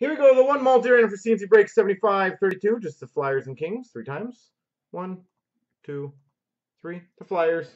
Here we go. The one multi-random for CNC break 75 32. Just the Flyers and Kings three times. One, two, three. The Flyers.